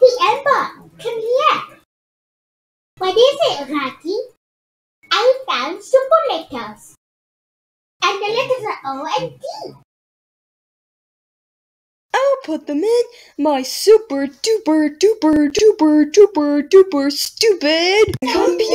Hey, Ember, come here. What is it, Rocky? I found super letters. And the letters are O and D. I'll put them in my super duper duper duper duper duper stupid computer.